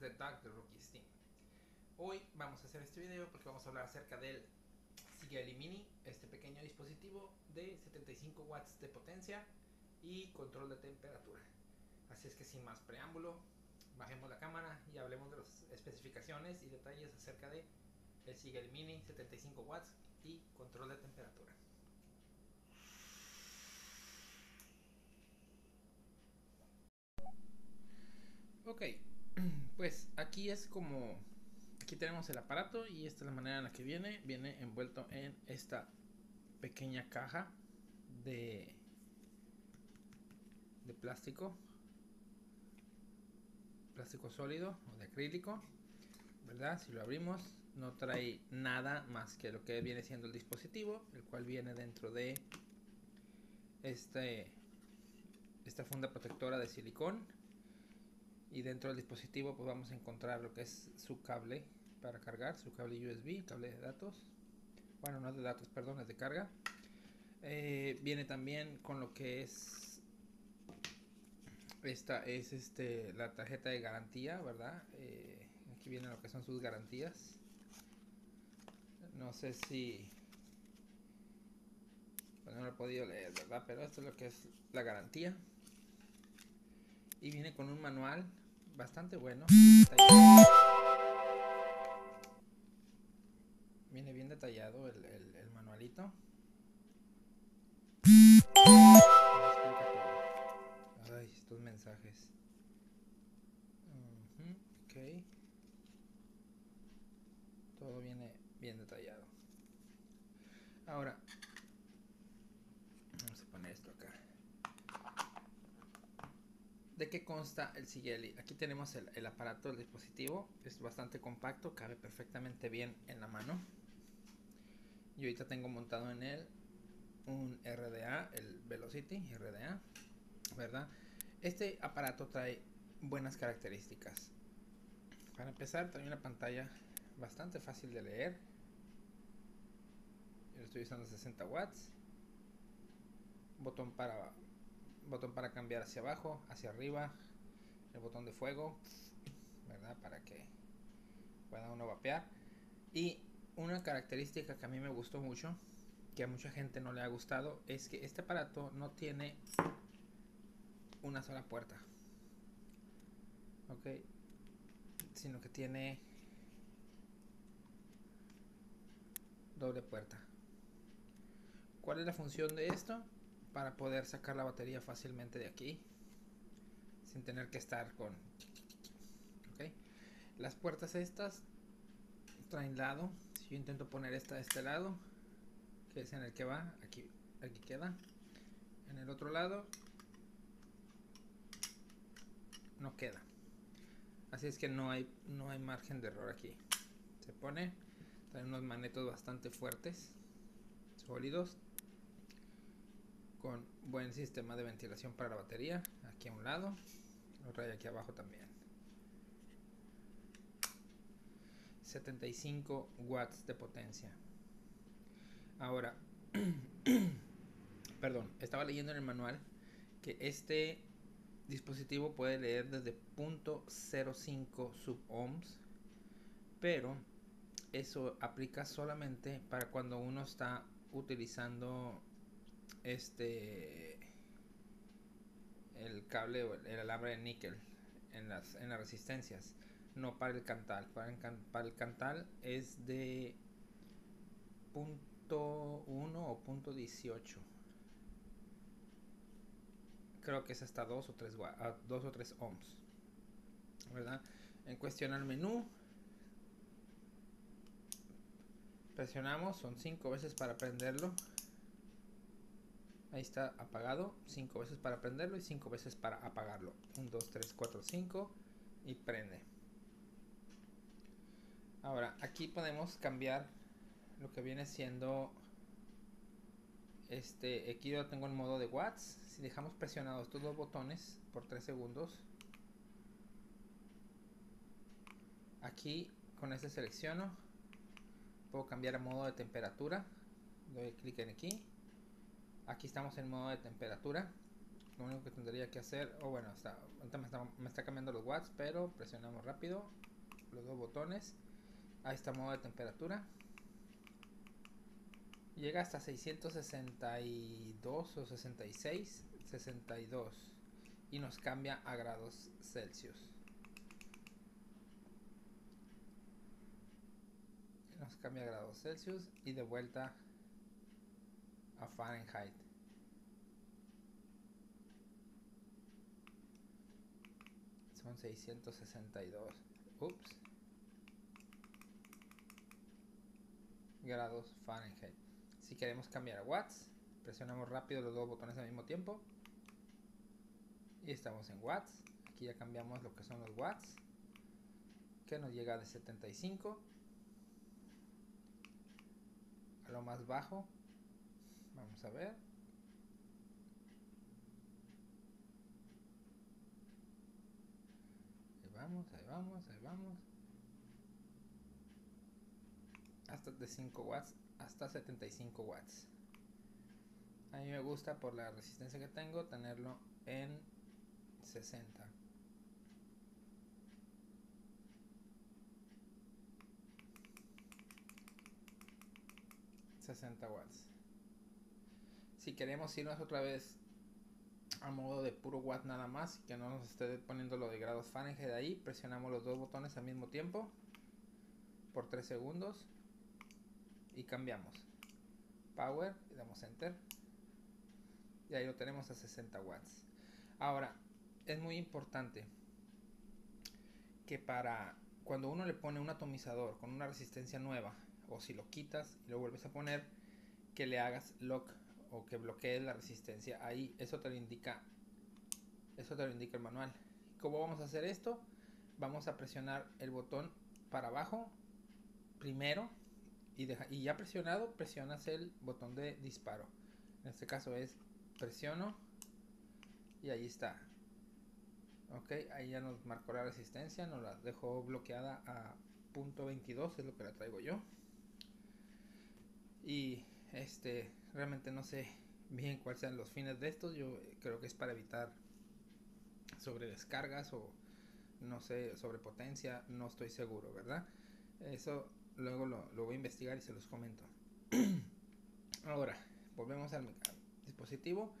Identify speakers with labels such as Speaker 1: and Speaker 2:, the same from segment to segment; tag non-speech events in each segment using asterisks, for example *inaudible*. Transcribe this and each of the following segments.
Speaker 1: de Tag de Rookie Steam. Hoy vamos a hacer este video porque vamos a hablar acerca del Sigali Mini, este pequeño dispositivo de 75 watts de potencia y control de temperatura. Así es que sin más preámbulo, bajemos la cámara y hablemos de las especificaciones y detalles acerca de el Sigali Mini 75 watts y control de temperatura. Ok, pues aquí es como, aquí tenemos el aparato y esta es la manera en la que viene. Viene envuelto en esta pequeña caja de, de plástico, plástico sólido o de acrílico, ¿verdad? Si lo abrimos no trae nada más que lo que viene siendo el dispositivo, el cual viene dentro de este, esta funda protectora de silicón y dentro del dispositivo pues vamos a encontrar lo que es su cable para cargar, su cable USB, cable de datos, bueno no de datos, perdón, es de carga. Eh, viene también con lo que es esta es este la tarjeta de garantía, ¿verdad? Eh, aquí viene lo que son sus garantías. No sé si pues no lo he podido leer, ¿verdad? Pero esto es lo que es la garantía. Y viene con un manual bastante bueno. Viene bien detallado el, el, el manualito. Consta el Sigeli? Aquí tenemos el, aparato, el dispositivo. Es bastante compacto, cabe perfectamente bien en la mano. Yo ahorita tengo montado en él un RDA, el Velocity RDA, ¿verdad? Este aparato trae buenas características. Para empezar, trae una pantalla bastante fácil de leer. Yo estoy usando 60 watts. Botón para botón para cambiar hacia abajo, hacia arriba, el botón de fuego, ¿verdad? Para que pueda uno vapear. Y una característica que a mí me gustó mucho, que a mucha gente no le ha gustado, es que este aparato no tiene una sola puerta. Ok. Sino que tiene doble puerta. ¿Cuál es la función de esto? Para poder sacar la batería fácilmente de aquí sin tener que estar con las puertas estas traen lado. Si yo intento poner esta de este lado que es en el que va aquí aquí queda. En el otro lado no queda. Así es que no hay no hay margen de error aquí. Se pone trae unos manetos bastante fuertes sólidos con buen sistema de ventilación para la batería aquí a un lado otra aquí abajo también. 75 watts de potencia. Ahora *clears throat* perdón estaba leyendo en el manual que este dispositivo puede leer desde .05 sub ohms pero eso aplica solamente para cuando uno está utilizando este el cable o el alambre de níquel en las, en las resistencias no para el cantal. Para el, para el cantal es de punto 1 o punto 18 creo que es hasta 2 o 3 2 o 3 ohms verdad en cuestión al menú presionamos son 5 veces para prenderlo Ahí está apagado. 5 veces para prenderlo y 5 veces para apagarlo. 1, 2, 3, 4, 5 y prende. Ahora, aquí podemos cambiar lo que viene siendo este. Aquí yo tengo en modo de watts. Si dejamos presionados estos dos botones por 3 segundos, aquí con este selecciono, puedo cambiar a modo de temperatura. Doy clic en aquí aquí estamos en modo de temperatura lo único que tendría que hacer, o bueno, está, me, está, me está cambiando los watts, pero presionamos rápido los dos botones. Ahí está modo de temperatura. Llega hasta 662 o 66, 62 y nos cambia a grados Celsius. Nos cambia a grados Celsius y de vuelta a Fahrenheit. Son 662. Ups. Grados Fahrenheit. Si queremos cambiar a watts, presionamos rápido los dos botones al mismo tiempo. Y estamos en watts. Aquí ya cambiamos lo que son los watts. Que nos llega de 75 a lo más bajo Vamos a ver. Ahí vamos, ahí vamos, ahí vamos. Hasta de 5 watts hasta 75 watts. A mí me gusta por la resistencia que tengo tenerlo en 60. 60 watts si queremos irnos otra vez a modo de puro watt nada más, que no nos esté poniendo lo de grados Fahrenheit ahí, presionamos los dos botones al mismo tiempo por 3 segundos y cambiamos. Power y damos enter y ahí lo tenemos a 60 watts. Ahora es muy importante que para cuando uno le pone un atomizador con una resistencia nueva o si lo quitas y lo vuelves a poner que le hagas lock o que bloquee la resistencia ahí. Eso te lo indica. Eso te lo indica el manual. ¿Cómo vamos a hacer esto? Vamos a presionar el botón para abajo primero y, ya presionado presionas el botón de disparo. En este caso es presiono y ahí está. Ok, ahí ya nos marcó la resistencia, nos la dejó bloqueada a punto .22, es lo que la traigo yo. Y este, realmente no sé bien cuáles sean los fines de estos. Yo creo que es para evitar sobre descargas o no sé, sobre potencia, no estoy seguro, ¿verdad? Eso luego lo, voy a investigar y se los comento. *clears throat* Ahora, volvemos al, dispositivo.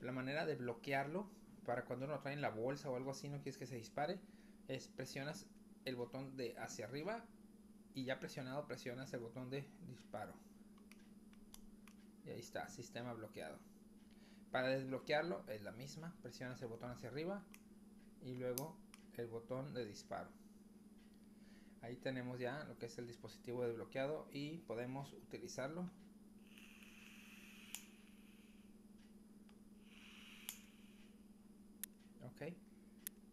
Speaker 1: La manera de bloquearlo para cuando uno trae en la bolsa o algo así, no quieres que se dispare, es presionas el botón de hacia arriba y ya presionado presionas el botón de disparo. Y ahí está, sistema bloqueado. Para desbloquearlo es la misma, presionas el botón hacia arriba y luego el botón de disparo. Ahí tenemos ya lo que es el dispositivo desbloqueado y podemos utilizarlo. Ok,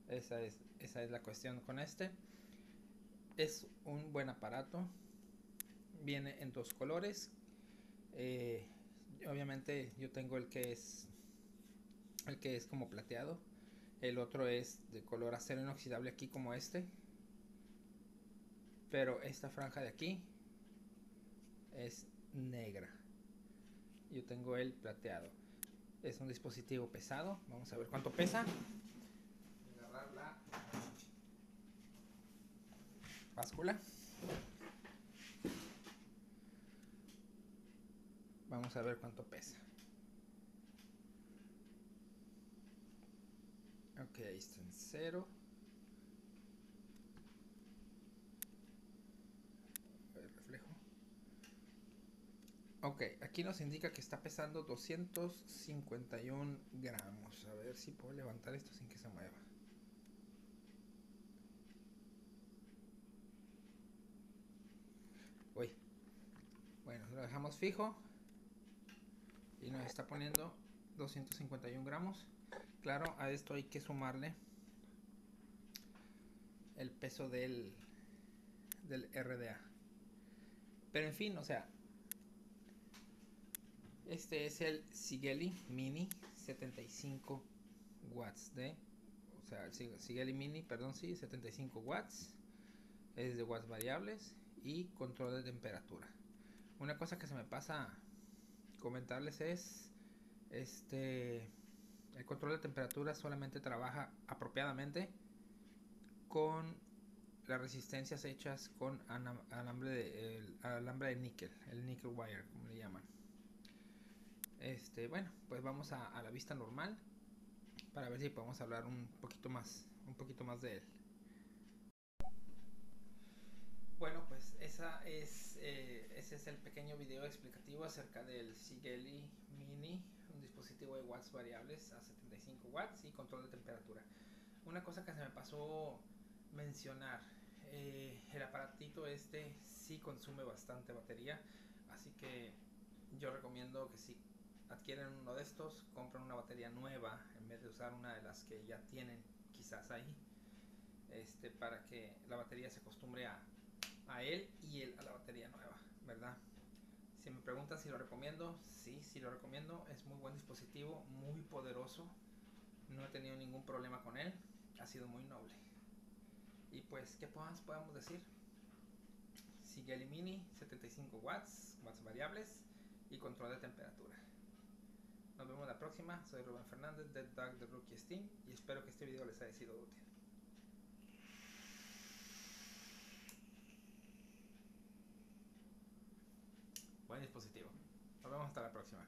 Speaker 1: esa es, esa es la cuestión con este. Es un buen aparato. Viene en dos colores. Eh, obviamente yo tengo el que es el que es como plateado el otro es de color acero inoxidable aquí como este pero esta franja de aquí es negra. Yo tengo el plateado. Es un dispositivo pesado vamos a ver cuánto pesa. Agarrar la báscula A ver cuánto pesa. Ok, ahí está en cero. El reflejo. Ok, aquí nos indica que está pesando 251 gramos. A ver si puedo levantar esto sin que se mueva. Uy. Bueno, lo dejamos fijo y nos está poniendo 251 gramos. Claro a esto hay que sumarle el peso del del RDA pero en fin o sea este es el Sigeli Mini 75 watts de o sea el Sigeli Mini perdón sí 75 watts. Es de watts variables y control de temperatura. Una cosa que se me pasa comentarles es este El control de temperatura solamente trabaja apropiadamente con las resistencias hechas con alambre de, el, alambre de níquel, el nickel wire, como le llaman. Este, bueno, pues vamos a, a, la vista normal para ver si podemos hablar un poquito más, un poquito más de él. Bueno, pues esa es, eh, ese es el pequeño video explicativo acerca del Sigeli Mini, un dispositivo de watts variables a 75 watts y control de temperatura. Una cosa que se me pasó mencionar, eh, el aparatito este sí consume bastante batería, así que yo recomiendo que si adquieren uno de estos, compren una batería nueva en vez de usar una de las que ya tienen quizás ahí, este, para que la batería se acostumbre a, a él y él a la batería nueva, ¿verdad? Si me preguntan si lo recomiendo, sí, sí lo recomiendo. Es muy buen dispositivo, muy poderoso. No he tenido ningún problema con él. Ha sido muy noble. Y pues, ¿qué más podemos decir? Sigue Mini, 75 watts, watts variables y control de temperatura. Nos vemos la próxima. Soy Rubén Fernández de Dog The Rookie Steam y espero que este video les haya sido útil. Buen dispositivo. Nos vemos hasta la próxima.